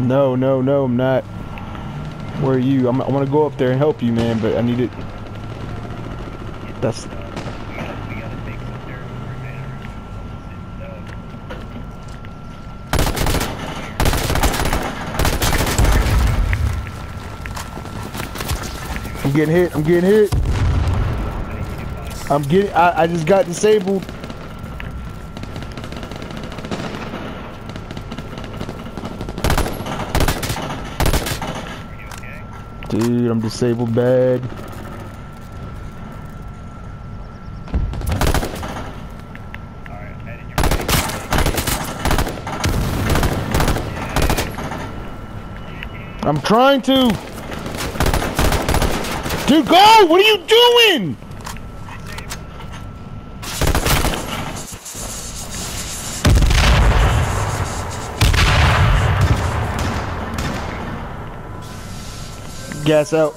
No, no, no, I'm not. Where are you? I'm, I want to go up there and help you, man, but I need it. That's. I'm getting hit. I'm getting hit. I'm getting. I, I just got disabled. are you okay? Dude, I'm disabled bad. I'm trying to. Dude, go! What are you doing? Let's go.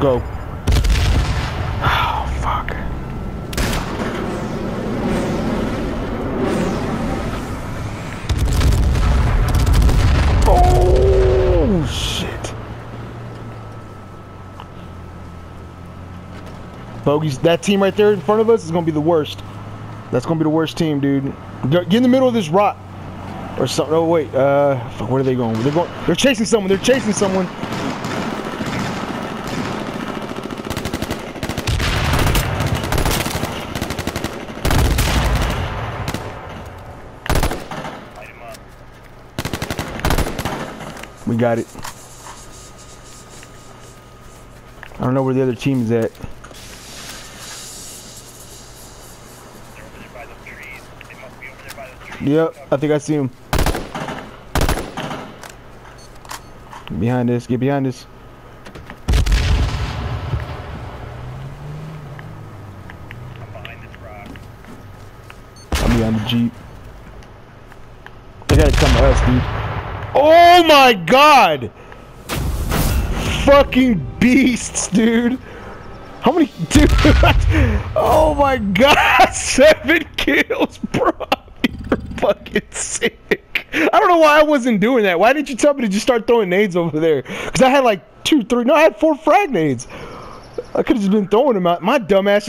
Go. Oh, fuck. Oh, shit. Bogies, that team right there in front of us is going to be the worst. That's to be the worst team, dude. Get in the middle of this rock. Or something. Oh, wait. Uh, fuck, where are they going? They're going. They're chasing someone. They're chasing someone. We got it. I don't know where the other team is at. Yep, I think I see him. Get behind this. Get behind this. I'm behind the jeep. They gotta come to us, dude. Oh my god! Fucking beasts, dude. How many, dude? oh my god, seven kills, fucking sick. I don't know why I wasn't doing that. Why didn't you tell me to just start throwing nades over there? Because I had like two, three, no, I had four frag nades. I could have just been throwing them out. My dumb ass